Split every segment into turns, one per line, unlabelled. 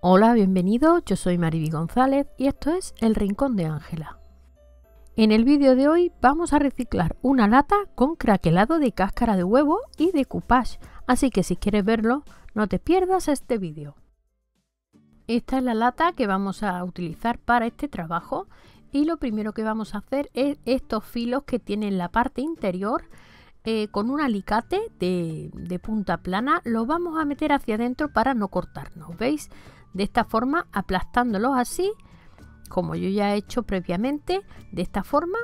Hola, bienvenido, yo soy Mariby González y esto es El Rincón de Ángela. En el vídeo de hoy vamos a reciclar una lata con craquelado de cáscara de huevo y de coupage, así que si quieres verlo, no te pierdas este vídeo. Esta es la lata que vamos a utilizar para este trabajo y lo primero que vamos a hacer es estos filos que tienen la parte interior eh, con un alicate de, de punta plana los vamos a meter hacia adentro para no cortarnos, ¿veis? De esta forma aplastándolos así como yo ya he hecho previamente de esta forma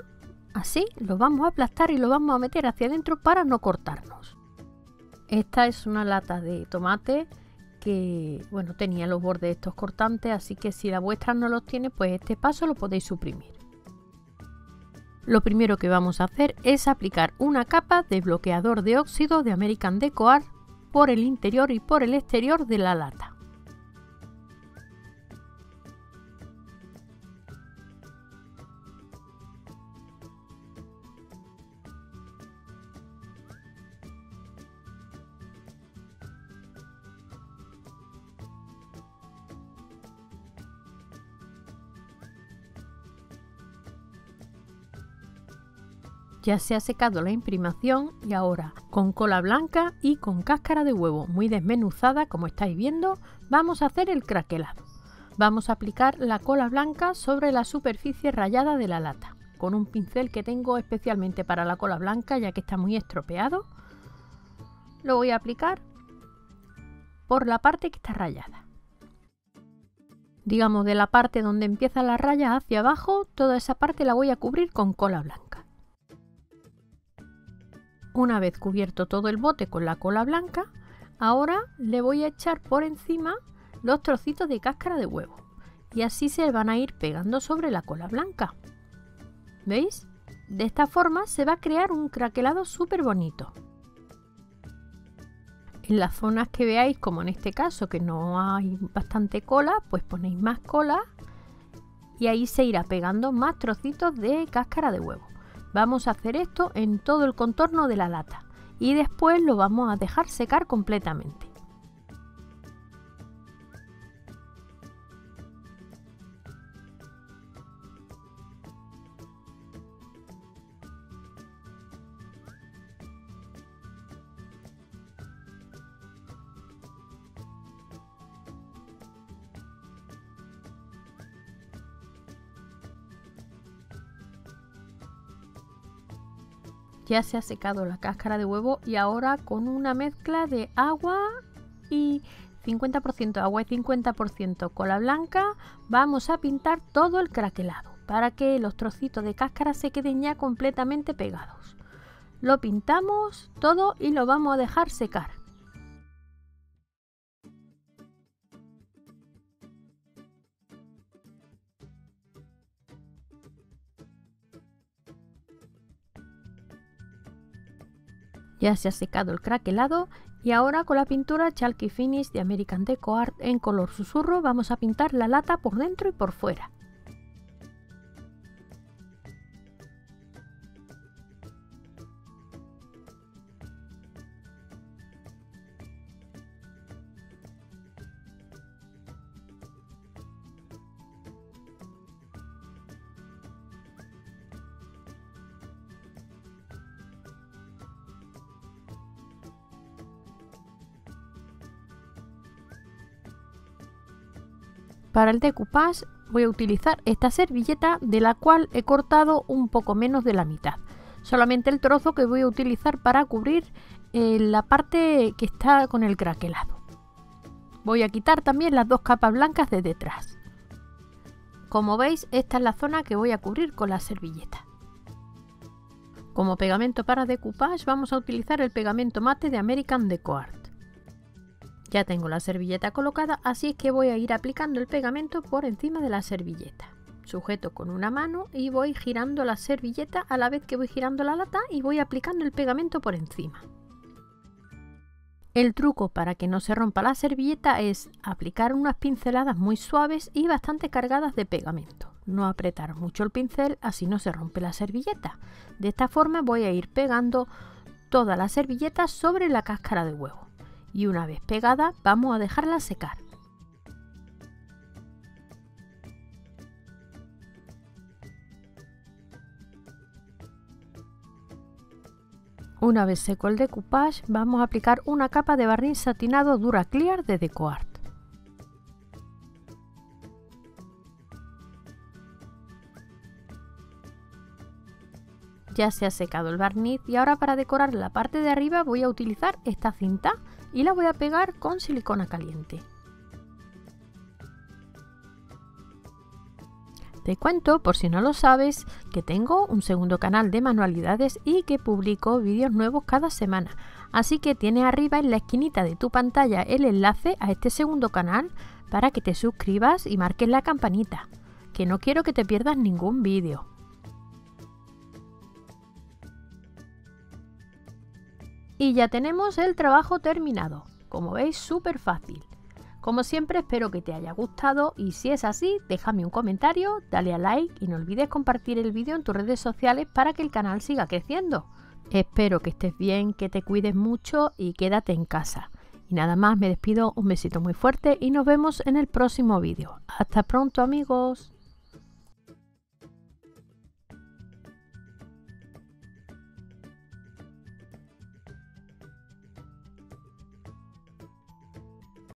así lo vamos a aplastar y lo vamos a meter hacia adentro para no cortarnos. Esta es una lata de tomate que bueno tenía los bordes estos cortantes así que si la vuestra no los tiene pues este paso lo podéis suprimir. Lo primero que vamos a hacer es aplicar una capa de bloqueador de óxido de American Deco Art por el interior y por el exterior de la lata Ya se ha secado la imprimación y ahora con cola blanca y con cáscara de huevo muy desmenuzada como estáis viendo vamos a hacer el craquelado. Vamos a aplicar la cola blanca sobre la superficie rayada de la lata con un pincel que tengo especialmente para la cola blanca ya que está muy estropeado. Lo voy a aplicar por la parte que está rayada. Digamos de la parte donde empieza la raya hacia abajo, toda esa parte la voy a cubrir con cola blanca. Una vez cubierto todo el bote con la cola blanca, ahora le voy a echar por encima los trocitos de cáscara de huevo y así se van a ir pegando sobre la cola blanca. ¿Veis? De esta forma se va a crear un craquelado súper bonito. En las zonas que veáis, como en este caso, que no hay bastante cola, pues ponéis más cola y ahí se irá pegando más trocitos de cáscara de huevo. Vamos a hacer esto en todo el contorno de la lata y después lo vamos a dejar secar completamente. Ya se ha secado la cáscara de huevo y ahora con una mezcla de agua y 50% agua y 50% cola blanca vamos a pintar todo el craquelado para que los trocitos de cáscara se queden ya completamente pegados. Lo pintamos todo y lo vamos a dejar secar. Ya se ha secado el craquelado y ahora con la pintura Chalky Finish de American Deco Art en color susurro vamos a pintar la lata por dentro y por fuera. Para el decoupage voy a utilizar esta servilleta de la cual he cortado un poco menos de la mitad. Solamente el trozo que voy a utilizar para cubrir eh, la parte que está con el craquelado. Voy a quitar también las dos capas blancas de detrás. Como veis, esta es la zona que voy a cubrir con la servilleta. Como pegamento para decoupage vamos a utilizar el pegamento mate de American Deco Art. Ya tengo la servilleta colocada, así es que voy a ir aplicando el pegamento por encima de la servilleta. Sujeto con una mano y voy girando la servilleta a la vez que voy girando la lata y voy aplicando el pegamento por encima. El truco para que no se rompa la servilleta es aplicar unas pinceladas muy suaves y bastante cargadas de pegamento. No apretar mucho el pincel, así no se rompe la servilleta. De esta forma voy a ir pegando toda la servilleta sobre la cáscara de huevo y una vez pegada vamos a dejarla secar. Una vez seco el decoupage, vamos a aplicar una capa de barniz satinado Dura Clear de DecoArt. Ya se ha secado el barniz y ahora para decorar la parte de arriba voy a utilizar esta cinta y la voy a pegar con silicona caliente. Te cuento, por si no lo sabes, que tengo un segundo canal de manualidades y que publico vídeos nuevos cada semana. Así que tienes arriba en la esquinita de tu pantalla el enlace a este segundo canal para que te suscribas y marques la campanita, que no quiero que te pierdas ningún vídeo. Y ya tenemos el trabajo terminado. Como veis, súper fácil. Como siempre espero que te haya gustado y si es así déjame un comentario, dale a like y no olvides compartir el vídeo en tus redes sociales para que el canal siga creciendo. Espero que estés bien, que te cuides mucho y quédate en casa. Y nada más me despido, un besito muy fuerte y nos vemos en el próximo vídeo. Hasta pronto amigos.